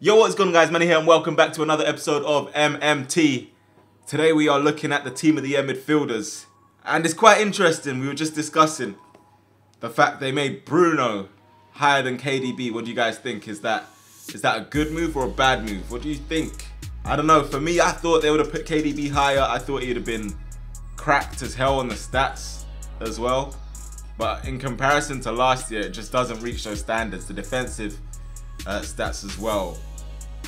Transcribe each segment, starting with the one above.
Yo, what's going on guys? Manny here and welcome back to another episode of MMT. Today we are looking at the team of the year midfielders. And it's quite interesting, we were just discussing the fact they made Bruno higher than KDB. What do you guys think? Is that is that a good move or a bad move? What do you think? I don't know, for me I thought they would have put KDB higher. I thought he'd have been cracked as hell on the stats as well. But in comparison to last year, it just doesn't reach those standards. The defensive uh, stats as well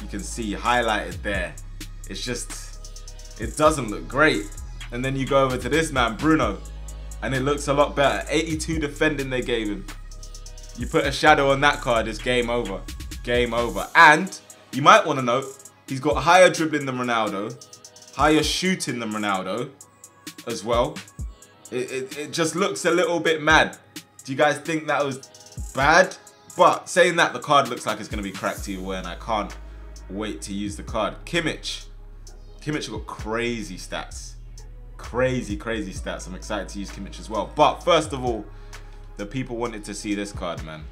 you can see highlighted there. It's just, it doesn't look great. And then you go over to this man, Bruno, and it looks a lot better. 82 defending they gave him. You put a shadow on that card, it's game over. Game over. And you might want to note, he's got higher dribbling than Ronaldo, higher shooting than Ronaldo as well. It, it, it just looks a little bit mad. Do you guys think that was bad? But saying that, the card looks like it's going to be cracked either way, and I can't wait to use the card. Kimmich. Kimmich got crazy stats. Crazy, crazy stats. I'm excited to use Kimmich as well. But first of all, the people wanted to see this card, man.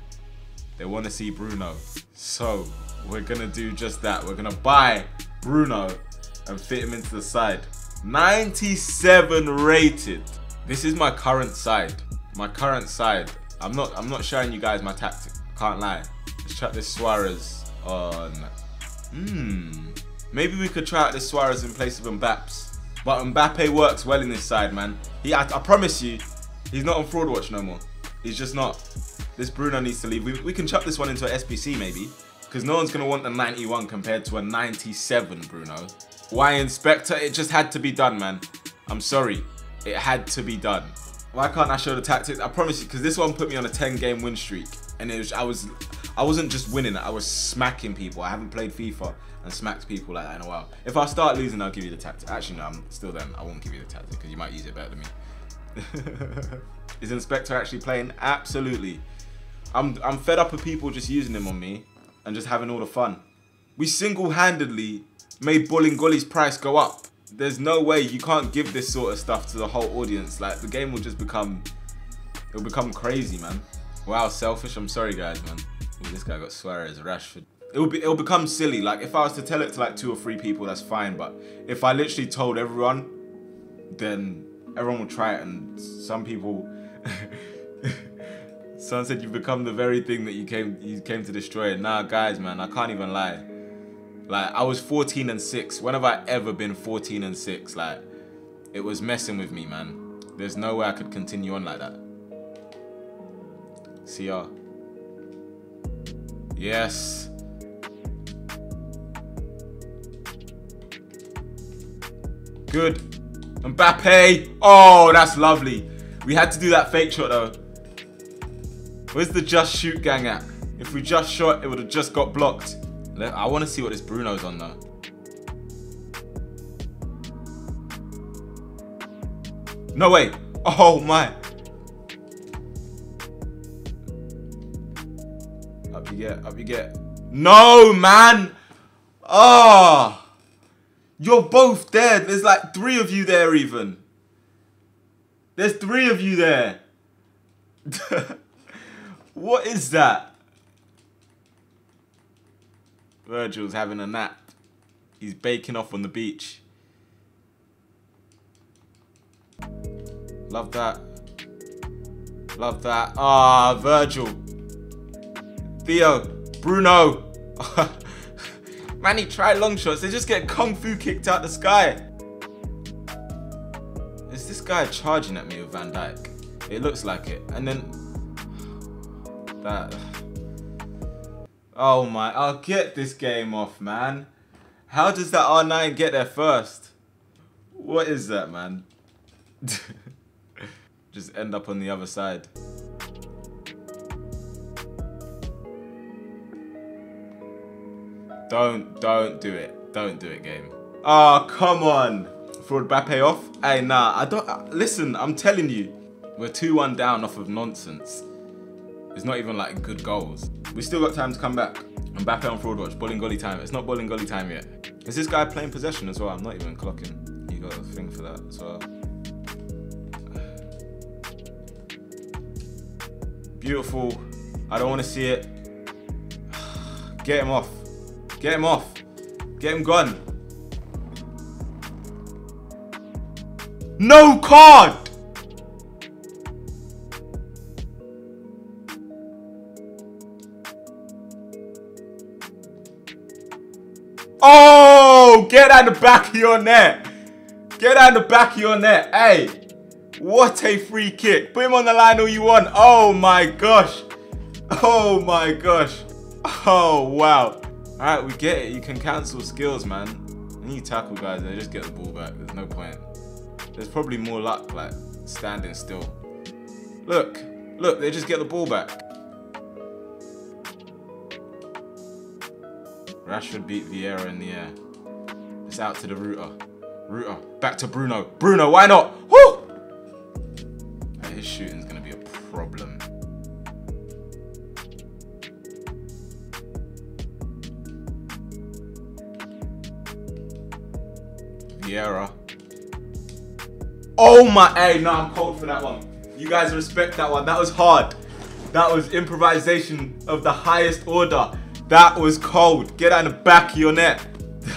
They want to see Bruno. So, we're going to do just that. We're going to buy Bruno and fit him into the side. 97 rated. This is my current side. My current side. I'm not I'm not showing you guys my tactic. Can't lie. Let's check this Suarez on Hmm. Maybe we could try out this Suarez in place of Mbappe. But Mbappe works well in this side, man. He, I, I, promise you, he's not on fraud watch no more. He's just not. This Bruno needs to leave. We, we can chuck this one into an SBC maybe. Because no one's going to want a 91 compared to a 97 Bruno. Why Inspector? It just had to be done, man. I'm sorry. It had to be done. Why can't I show the tactics? I promise you, because this one put me on a 10 game win streak. And it was, I was I wasn't just winning I was smacking people. I haven't played FIFA and smacked people like that in a while. If I start losing, I'll give you the tactic. Actually, no, I'm still then. I won't give you the tactic because you might use it better than me. Is Inspector actually playing? Absolutely. I'm, I'm fed up of people just using him on me and just having all the fun. We single-handedly made Bolingoli's price go up. There's no way you can't give this sort of stuff to the whole audience. Like, the game will just become... It'll become crazy, man. Wow, selfish. I'm sorry, guys, man. Ooh, this guy got Suarez, Rashford. It will be it'll become silly. Like if I was to tell it to like two or three people, that's fine. But if I literally told everyone, then everyone will try it, and some people. Someone said you've become the very thing that you came you came to destroy. Nah, guys, man, I can't even lie. Like I was 14 and six. When have I ever been 14 and six? Like it was messing with me, man. There's no way I could continue on like that. See ya. Yes. Good. Mbappe. Oh, that's lovely. We had to do that fake shot though. Where's the just shoot gang at? If we just shot, it would have just got blocked. I want to see what this Bruno's on though. No way. Oh my. Get, up you get. No, man! Ah! Oh, you're both dead. There's like three of you there even. There's three of you there. what is that? Virgil's having a nap. He's baking off on the beach. Love that. Love that. Ah, Virgil. Theo, Bruno. Man, he tried long shots. They just get kung fu kicked out the sky. Is this guy charging at me with Van Dijk? It looks like it. And then that. Oh my! I'll get this game off, man. How does that R9 get there first? What is that, man? just end up on the other side. Don't, don't do it. Don't do it, game. Oh, come on. Fraud Bappe off? Hey, nah, I don't... Uh, listen, I'm telling you. We're 2-1 down off of nonsense. It's not even like good goals. We still got time to come back. And Mbappe on fraud watch. Bolingoli time. It's not Bolingoli time yet. Is this guy playing possession as well? I'm not even clocking. You got a thing for that as well. Beautiful. I don't want to see it. Get him off. Get him off. Get him gone. No card! Oh, get out the back of your net. Get out the back of your net. Hey, what a free kick. Put him on the line all you want. Oh my gosh. Oh my gosh. Oh, wow. All right, we get it. You can cancel skills, man. And you tackle guys and just get the ball back. There's no point. There's probably more luck, like, standing still. Look. Look, they just get the ball back. Rashford beat Vieira in the air. It's out to the Rutter. Rutter. Back to Bruno. Bruno, why not? Woo! his shooting's going to be a problem. Vieira. Oh my, hey, no, I'm cold for that one. You guys respect that one. That was hard. That was improvisation of the highest order. That was cold. Get out in the back of your net.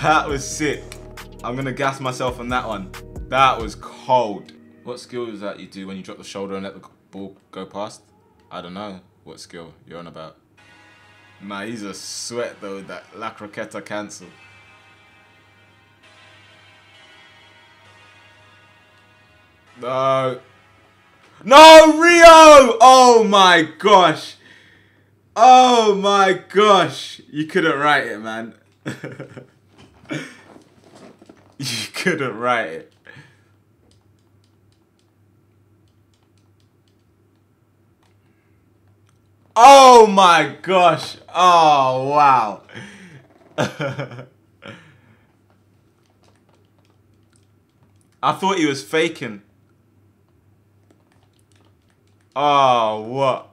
That was sick. I'm gonna gas myself on that one. That was cold. What skill is that you do when you drop the shoulder and let the ball go past? I don't know what skill you're on about. Nah, he's a sweat though, that La Croqueta cancel. No. No, Rio! Oh my gosh. Oh my gosh. You couldn't write it, man. you couldn't write it. Oh my gosh. Oh, wow. I thought he was faking. Oh, what?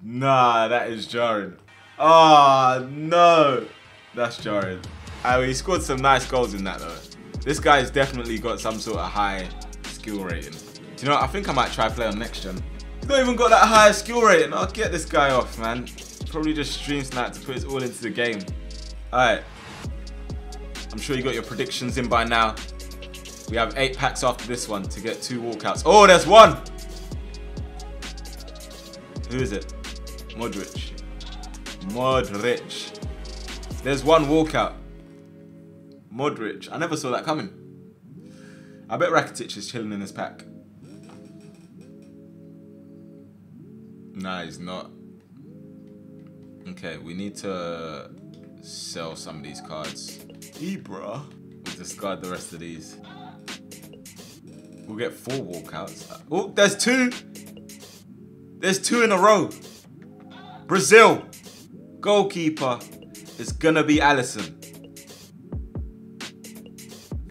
Nah, that is jarring. Oh, no. That's jarring. I mean, he scored some nice goals in that, though. This guy's definitely got some sort of high skill rating. Do you know what? I think I might try play on next gen. He's not even got that high skill rating. I'll get this guy off, man. Probably just stream snap to put it all into the game. Alright. I'm sure you got your predictions in by now. We have eight packs after this one to get two walkouts. Oh, there's one! Who is it? Modric. Modric. There's one walkout. Modric. I never saw that coming. I bet Rakitic is chilling in his pack. Nah, he's not. Okay, we need to sell some of these cards. Ibra. We'll discard the rest of these. We'll get four walkouts. Oh, there's two. There's two in a row. Brazil. Goalkeeper is gonna be Alisson.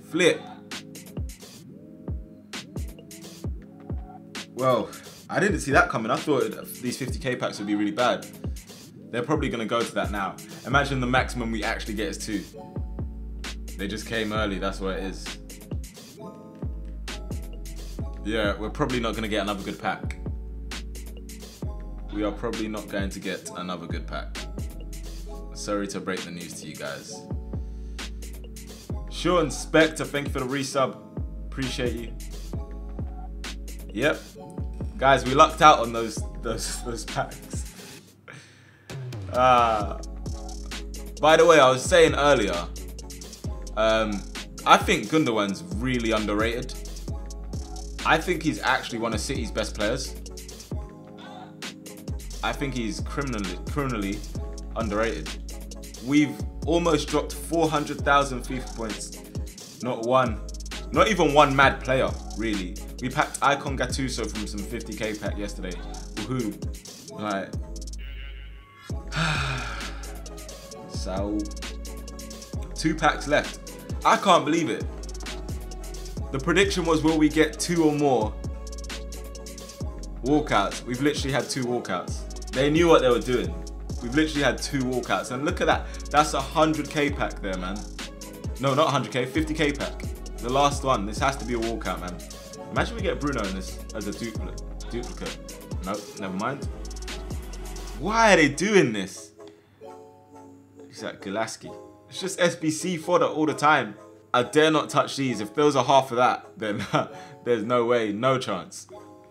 Flip. Well, I didn't see that coming. I thought these 50k packs would be really bad. They're probably gonna go to that now. Imagine the maximum we actually get is two. They just came early, that's what it is. Yeah, we're probably not gonna get another good pack we are probably not going to get another good pack. Sorry to break the news to you guys. Sean Spectre, thank you for the resub. Appreciate you. Yep. Guys, we lucked out on those those those packs. uh, by the way, I was saying earlier, um, I think Gundogan's really underrated. I think he's actually one of City's best players. I think he's criminally criminally underrated. We've almost dropped 400,000 FIFA points. Not one, not even one mad player, really. We packed Icon Gattuso from some 50k pack yesterday. Woohoo. Like, so, two packs left. I can't believe it. The prediction was will we get two or more walkouts? We've literally had two walkouts. They knew what they were doing. We've literally had two walkouts. And look at that. That's a 100k pack there, man. No, not 100k, 50k pack. The last one. This has to be a walkout, man. Imagine we get Bruno in this as a duplicate. Duplicate. Nope, never mind. Why are they doing this? He's like Gulaski. It's just SBC fodder all the time. I dare not touch these. If there was a half of that, then there's no way, no chance.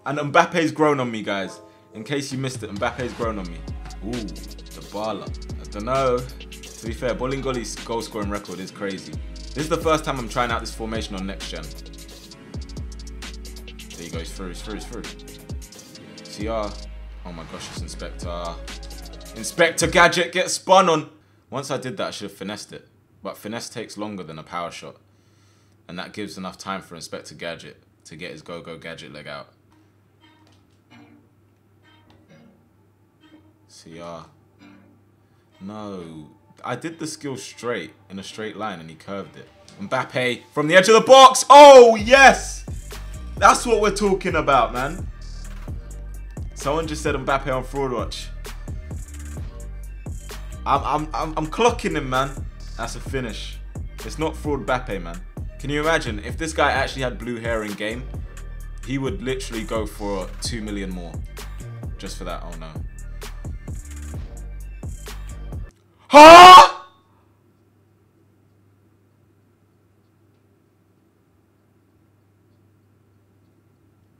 And Mbappe's grown on me, guys. In case you missed it, Mbappe's grown on me. Ooh, the Bala. I don't know. To be fair, Bolingoli's goal scoring record is crazy. This is the first time I'm trying out this formation on next gen. There he goes through, he's through, he's through. CR. Oh my gosh, it's Inspector. Inspector Gadget gets spun on. Once I did that, I should have finessed it. But finesse takes longer than a power shot. And that gives enough time for Inspector Gadget to get his go-go gadget leg out. CR. No. I did the skill straight, in a straight line, and he curved it. Mbappe from the edge of the box. Oh, yes! That's what we're talking about, man. Someone just said Mbappe on Fraud Watch. I'm, I'm, I'm, I'm clocking him, man. That's a finish. It's not Fraud Mbappe, man. Can you imagine if this guy actually had blue hair in game? He would literally go for 2 million more. Just for that. Oh, no. Huh?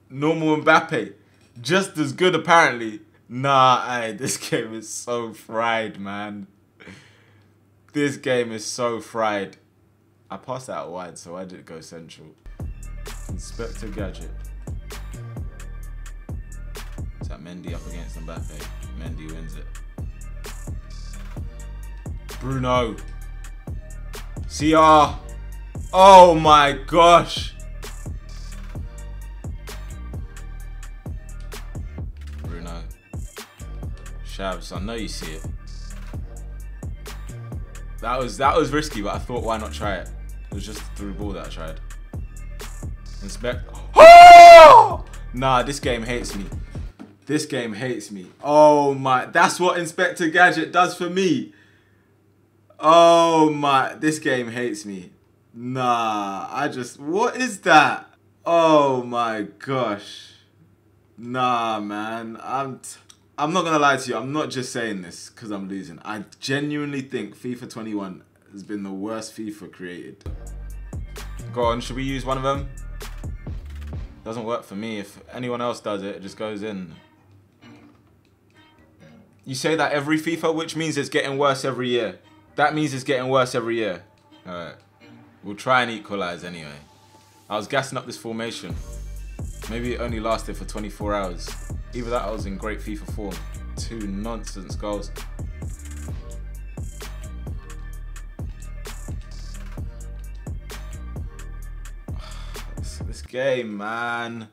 Normal Mbappe. Just as good, apparently. Nah, ay, this game is so fried, man. This game is so fried. I passed out wide, so I did go central. Inspector Gadget. Is that Mendy up against Mbappe? Mendy wins it. Bruno. CR. Oh my gosh. Bruno. Shavs, I know you see it. That was that was risky, but I thought why not try it? It was just through ball that I tried. Inspect. Oh! Nah, this game hates me. This game hates me. Oh my, that's what Inspector Gadget does for me. Oh my, this game hates me. Nah, I just, what is that? Oh my gosh. Nah, man. I'm, t I'm not gonna lie to you. I'm not just saying this because I'm losing. I genuinely think FIFA 21 has been the worst FIFA created. Go on, should we use one of them? Doesn't work for me. If anyone else does it, it just goes in. You say that every FIFA, which means it's getting worse every year. That means it's getting worse every year. Alright. We'll try and equalize anyway. I was gassing up this formation. Maybe it only lasted for 24 hours. Either that I was in great FIFA form. Two nonsense goals. this, this game, man.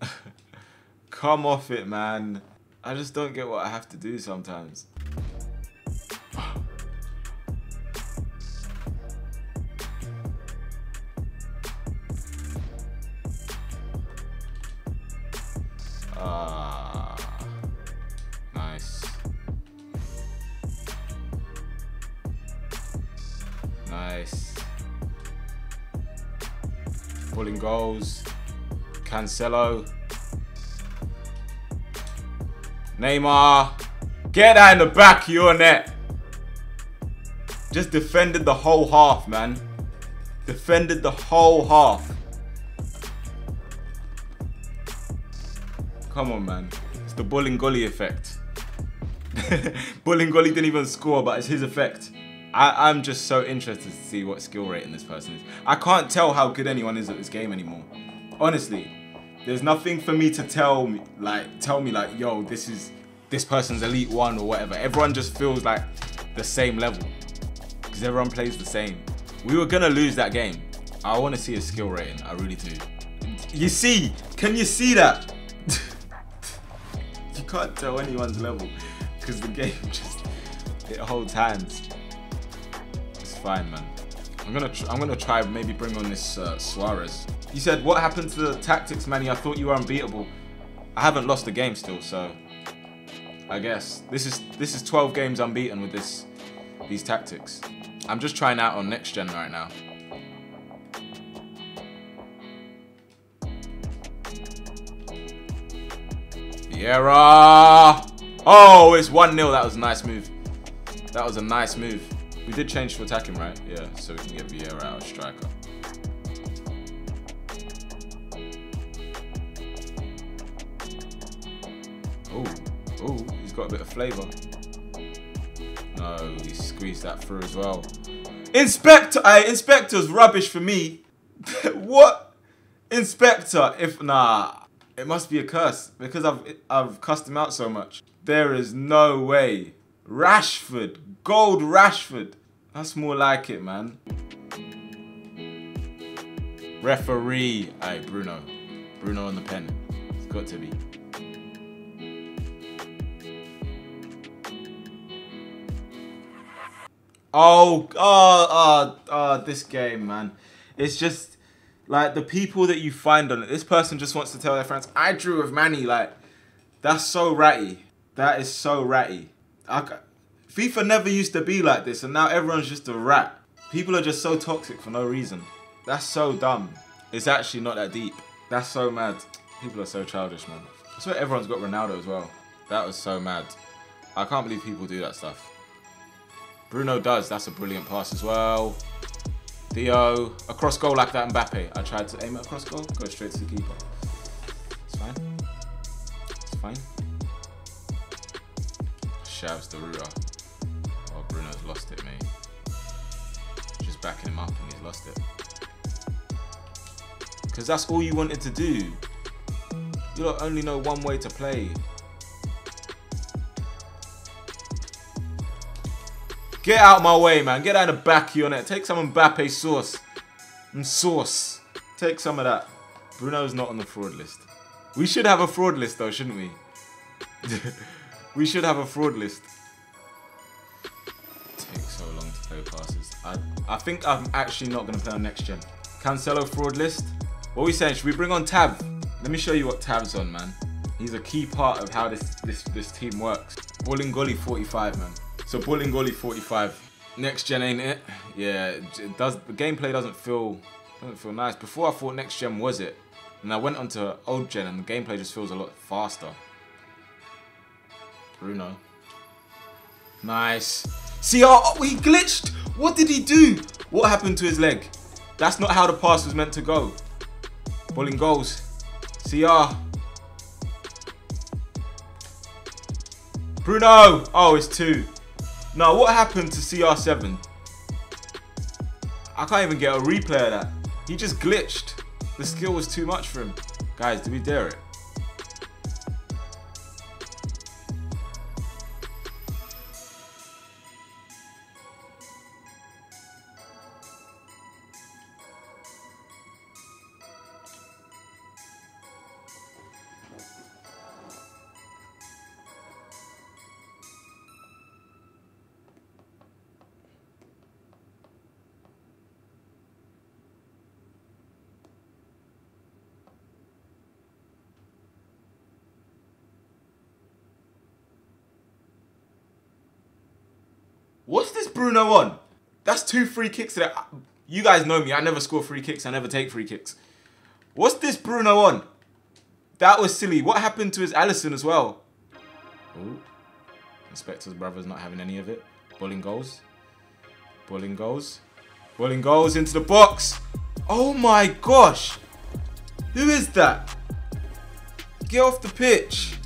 Come off it, man. I just don't get what I have to do sometimes. Cancelo. Neymar. Get that in the back of your net. Just defended the whole half, man. Defended the whole half. Come on, man. It's the Bolingoli effect. Bolingoli didn't even score, but it's his effect. I, I'm just so interested to see what skill rating this person is. I can't tell how good anyone is at this game anymore. Honestly, there's nothing for me to tell me, like, tell me like, yo, this is, this person's elite one or whatever. Everyone just feels like the same level. Because everyone plays the same. We were gonna lose that game. I want to see a skill rating. I really do. You see? Can you see that? you can't tell anyone's level because the game just it holds hands. It's fine, man. I'm gonna I'm gonna try maybe bring on this uh, Suarez. You said what happened to the tactics, Manny? I thought you were unbeatable. I haven't lost a game still, so I guess this is this is 12 games unbeaten with this these tactics. I'm just trying out on next gen right now. Vieira! Oh, it's 1-0. That was a nice move. That was a nice move. We did change to attacking, right? Yeah, so we can get Vieira out of striker. Oh, oh, he's got a bit of flavour. No, he squeezed that through as well. Inspector, I Inspector's rubbish for me. what? Inspector, if nah, it must be a curse because I've I've cussed him out so much. There is no way. Rashford, gold Rashford. That's more like it, man. Referee, alright, Bruno. Bruno on the pen. It's got to be. Oh, oh, oh, oh, this game, man. It's just like the people that you find on it. This person just wants to tell their friends, I drew with Manny. Like, that's so ratty. That is so ratty. I, FIFA never used to be like this, and now everyone's just a rat. People are just so toxic for no reason. That's so dumb. It's actually not that deep. That's so mad. People are so childish, man. I swear everyone's got Ronaldo as well. That was so mad. I can't believe people do that stuff. Bruno does. That's a brilliant pass as well. Theo, across goal like that, Mbappe. I tried to aim it across goal, go straight to the keeper. It's fine. It's fine. Shabs the Rua. Oh, Bruno's lost it, mate. Just backing him up and he's lost it. Because that's all you wanted to do. You only know one way to play. Get out of my way, man. Get out of the back on it. Take some Mbappe sauce. And sauce. Take some of that. Bruno's not on the fraud list. We should have a fraud list though, shouldn't we? we should have a fraud list. Takes so long to play passes. I, I think I'm actually not going to play on next gen. Cancelo fraud list. What are we saying? Should we bring on Tav? Let me show you what Tav's on, man. He's a key part of how this, this, this team works. Bolingoli 45, man. So Bolingoli 45. Next gen ain't it? Yeah, it does the gameplay doesn't feel doesn't feel nice. Before I thought next gen was it. And I went onto old gen and the gameplay just feels a lot faster. Bruno. Nice. See, oh, oh he glitched. What did he do? What happened to his leg? That's not how the pass was meant to go. Bolingoli. CR. Ah. Bruno! Oh, it's two. Now, what happened to CR7? I can't even get a replay of that. He just glitched. The skill was too much for him. Guys, do we dare it? That's two free kicks that you guys know me. I never score free kicks. I never take free kicks. What's this Bruno on? That was silly. What happened to his Alisson as well? Ooh. Inspector's brother's not having any of it. Bolingoli. Bowling goals. Bolingoli into the box. Oh my gosh. Who is that? Get off the pitch.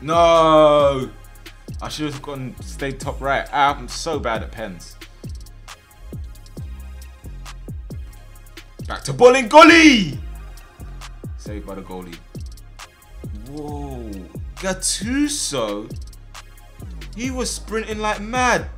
No! I should have gone stayed top right. Ah, I'm so bad at pens. Back to Bolingoli! Saved by the goalie. Whoa. Gattuso? He was sprinting like mad.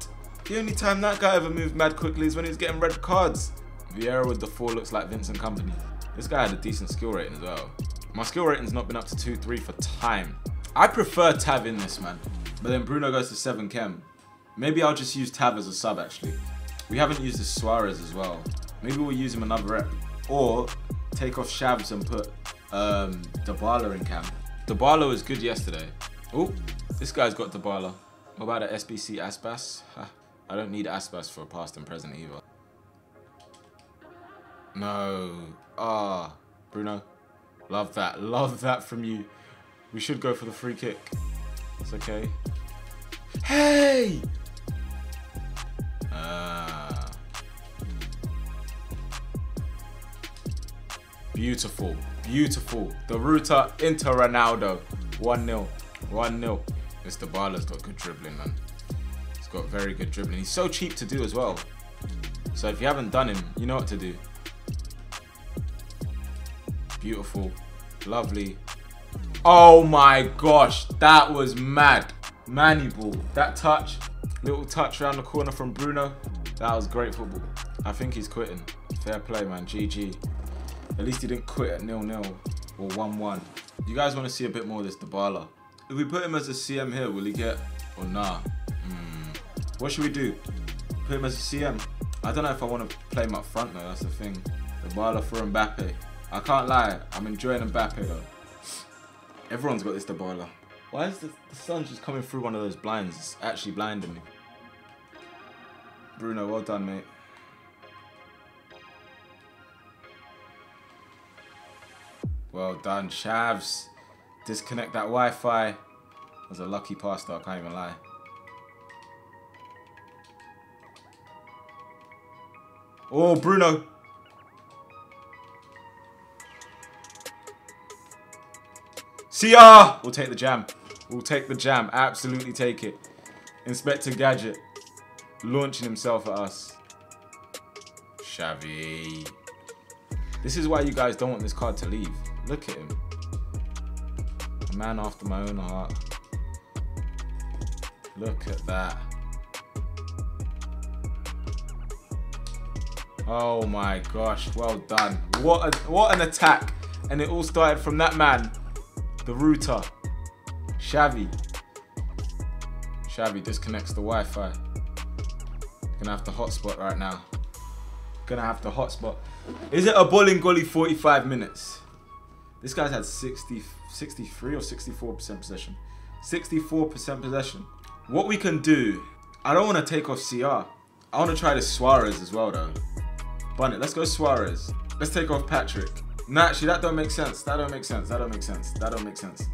The only time that guy ever moved mad quickly is when he was getting red cards. Vieira with the four looks like Vincent Kompany. This guy had a decent skill rating as well. My skill rating's not been up to 2-3 for time. I prefer Tav in this, man. But then Bruno goes to 7 chem. Maybe I'll just use Tav as a sub, actually. We haven't used the Suarez as well. Maybe we'll use him another rep. Or take off Shabs and put um, in cam. Dybala was good yesterday. Oh, this guy's got Dybala. What about a SBC Aspas? I don't need Aspas for past and present either. No. Ah, oh, Bruno. Love that. Love that from you. We should go for the free kick. It's okay. Hey! Ah. Beautiful. Beautiful. The Ruta into Ronaldo. 1-0. 1-0. Mr. Barla's got good dribbling, man. He's got very good dribbling. He's so cheap to do as well. So if you haven't done him, you know what to do. Beautiful. Lovely. Oh my gosh. That was mad. Manny ball. That touch. Little touch around the corner from Bruno. That was great football. I think he's quitting. Fair play, man. GG. At least he didn't quit at nil-nil or 1-1. You guys want to see a bit more of this Dybala. If we put him as a CM here, will he get... Or nah? Mm. What should we do? Put him as a CM? I don't know if I want to play him up front though, that's the thing. Dybala for Mbappe. I can't lie, I'm enjoying Mbappe though. Everyone's got this Dybala. Why is the, the sun just coming through one of those blinds? It's actually blinding me. Bruno, well done, mate. Well done, Shavs. Disconnect that Wi-Fi. That was a lucky pass though, I can't even lie. Oh, Bruno. CR! We'll take the jam. We'll take the jam. Absolutely take it. Inspector Gadget. Launching himself at us. Xavi. This is why you guys don't want this card to leave. Look at him. A man after my own heart. Look at that. Oh my gosh, well done. What a, what an attack. And it all started from that man, the router, Xavi. Xavi disconnects the Wi-Fi. Gonna have to hotspot right now. Gonna have to hotspot. Is it a Bolingoli 45 minutes? This guy's had 60, 63 or 64% possession. 64% possession. What we can do, I don't want to take off CR. I want to try this Suarez as well though. Bun let's go Suarez. Let's take off Patrick. Nah, actually that don't make sense. That don't make sense. That don't make sense. That don't make sense.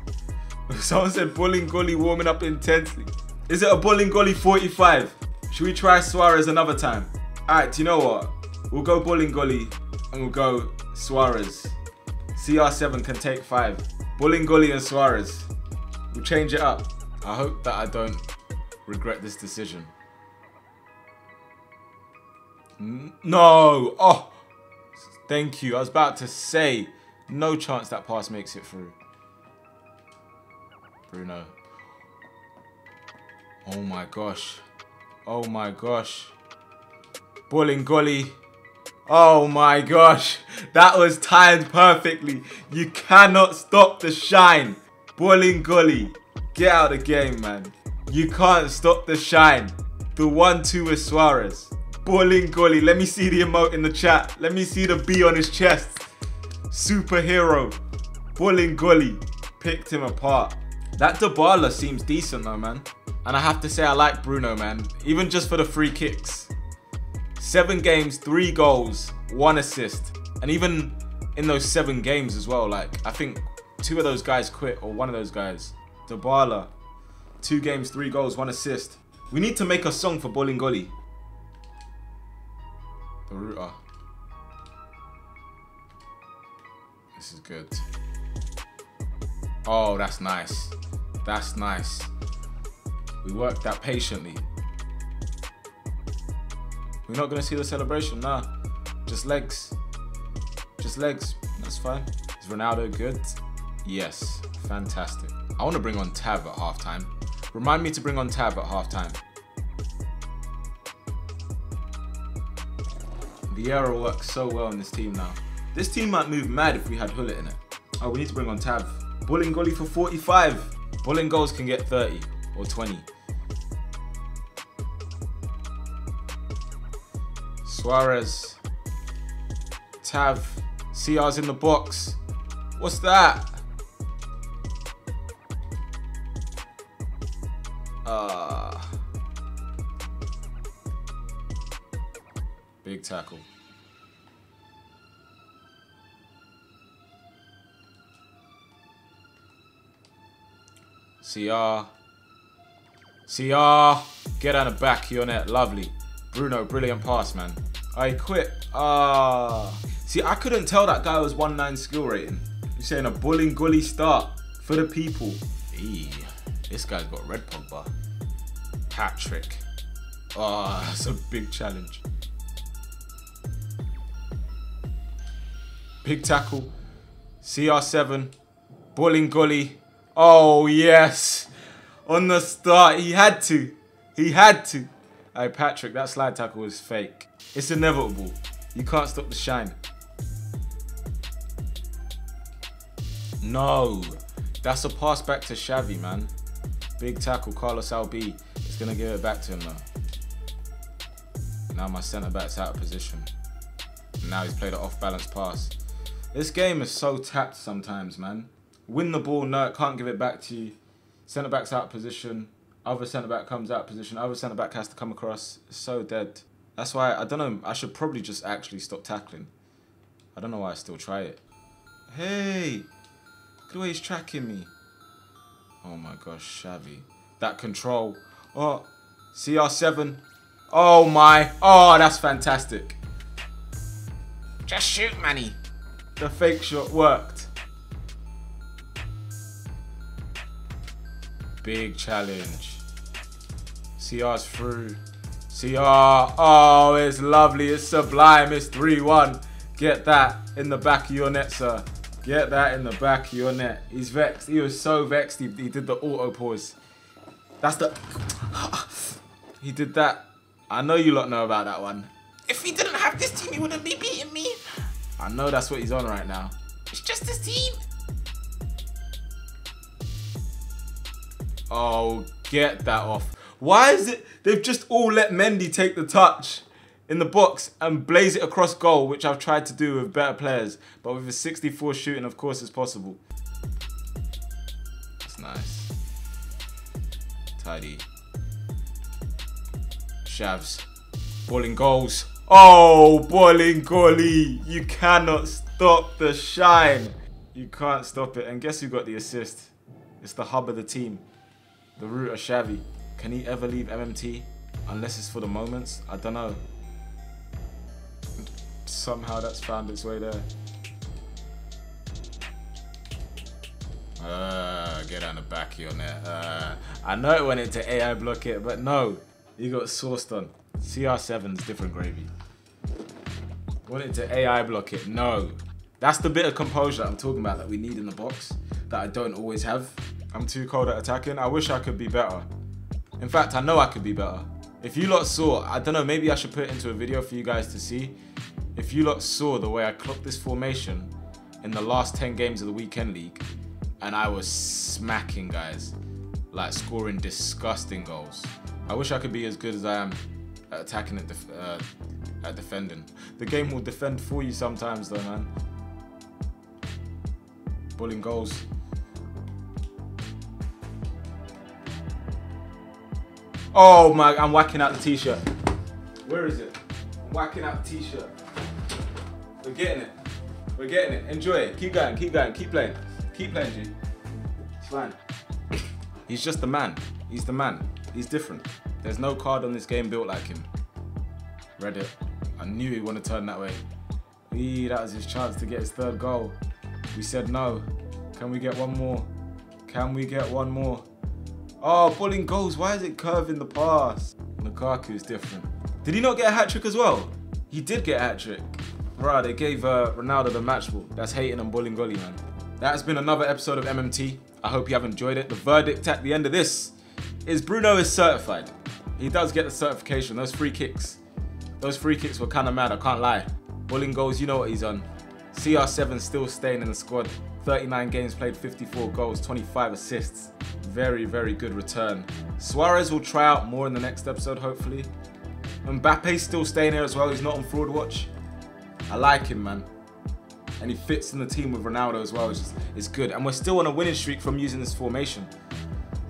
Someone said Bolingoli warming up intensely. Is it a Bolingoli 45? Should we try Suarez another time? Alright, do you know what? We'll go Bolingoli and we'll go Suarez. CR7 can take five. Bolingoli and Suarez. We'll change it up. I hope that I don't regret this decision. No! Oh! Thank you. I was about to say, no chance that pass makes it through. Bruno. Oh my gosh. Oh my gosh. Bolingoli. Oh my gosh. That was timed perfectly. You cannot stop the shine. Bolingoli. Get out of the game, man. You can't stop the shine. The 1-2 with Suarez. Bolingoli. Let me see the emote in the chat. Let me see the B on his chest. Superhero. Bolingoli. Picked him apart. That Dybala seems decent though, man. And I have to say I like Bruno, man. Even just for the free kicks. Seven games, three goals, one assist. And even in those seven games as well, like, I think two of those guys quit, or one of those guys. Dybala. Two games, three goals, one assist. We need to make a song for Bolingoli. This is good. Oh, that's nice. That's nice. We worked that patiently. We're not going to see the celebration, nah. Just legs. Just legs. That's fine. Is Ronaldo good? Yes. Fantastic. I want to bring on Tav at halftime. Remind me to bring on Tav at halftime. Vieira works so well in this team now. This team might move mad if we had Hullet in it. Oh, we need to bring on Tav. Bolingoli for 45. Bolingoli can get 30 or 20. Suarez. Tav. CR's in the box. What's that? Uh, big tackle. CR. CR, get on the back, your net, lovely. Bruno, brilliant pass, man. I quit. Ah. See, I couldn't tell that guy was 1-9 skill rating. You're saying a Bolingoli start for the people. Eee, this guy's got red Pogba. Patrick. Ah, oh, that's a big challenge. Big tackle. CR7. Bolingoli. Oh, yes. On the start, he had to. He had to. Hey, Patrick, that slide tackle was fake. It's inevitable. You can't stop the shine. No. That's a pass back to Xavi, man. Big tackle, Carlos Albi. It's going to give it back to him now. Now my centre back's out of position. Now he's played an off-balance pass. This game is so tapped sometimes, man. Win the ball, no, can't give it back to you. Centre back's out position. Other centre back comes out position. Other centre back has to come across. So dead. That's why, I don't know, I should probably just actually stop tackling. I don't know why I still try it. Hey! Look at the way he's tracking me. Oh my gosh, Shabby. That control. Oh, CR7. Oh my. Oh, that's fantastic. Just shoot, Manny. The fake shot worked. Big challenge. CR's through. CR. Oh, it's lovely. It's sublime. It's 3-1. Get that in the back of your net, sir. Get that in the back of your net. He's vexed. He was so vexed. He, he did the auto pause. That's the... he did that. I know you lot know about that one. If he didn't have this team, he wouldn't be beating me. I know that's what he's on right now. It's just this team. Oh, get that off. Why is it they've just all let Mendy take the touch? in the box and blaze it across goal, which I've tried to do with better players. But with a 64 shooting, of course, it's possible. That's nice. Tidy. Shavs. Bolingoli. Oh, Bolingoli. You cannot stop the shine. You can't stop it. And guess who got the assist? It's the hub of the team. The root of Xavi. Can he ever leave MMT? Unless it's for the moments? I don't know somehow that's found its way there. Uh, get on the back of your net. Uh, I know it went into AI block it, but no. You got sourced on. CR7's different gravy. Wanted to AI block it. No. That's the bit of composure I'm talking about that we need in the box that I don't always have. I'm too cold at attacking. I wish I could be better. In fact, I know I could be better. If you lot saw, I don't know, maybe I should put it into a video for you guys to see. If you lot saw the way I clocked this formation in the last 10 games of the weekend league, and I was smacking guys, like scoring disgusting goals. I wish I could be as good as I am at attacking and def uh, at defending. The game will defend for you sometimes though, man. Bolingoli. Oh my, I'm whacking out the t-shirt. Where is it? I'm whacking out the t-shirt. We're getting it. We're getting it. Enjoy it. Keep going, keep going, keep playing. Keep playing, G. It's fine. He's just the man. He's the man. He's different. There's no card on this game built like him. Read it. I knew he'd want to turn that way. Eee, that was his chance to get his third goal. We said no. Can we get one more? Can we get one more? Oh, Bolingoli. Why is it curving the pass? Lukaku is different. Did he not get a hat trick as well? He did get a hat trick. Right, they gave uh, Ronaldo the match ball. That's hating on Bolingoli, man. That has been another episode of MMT. I hope you have enjoyed it. The verdict at the end of this is Bruno is certified. He does get the certification. Those free kicks. Those free kicks were kind of mad, I can't lie. Bolingoli, you know what he's on. CR7 still staying in the squad. 39 games played, 54 goals, 25 assists. Very, very good return. Suarez will try out more in the next episode, hopefully. Mbappe's still staying here as well. He's not on fraud watch. I like him, man. And he fits in the team with Ronaldo as well, It's, is, is good. And we're still on a winning streak from using this formation,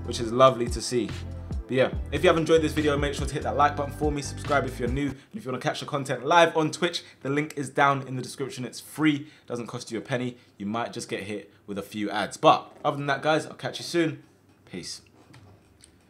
which is lovely to see. But yeah, if you have enjoyed this video, make sure to hit that like button for me, subscribe if you're new, and if you want to catch the content live on Twitch, the link is down in the description. It's free, doesn't cost you a penny. You might just get hit with a few ads. But other than that, guys, I'll catch you soon. Peace.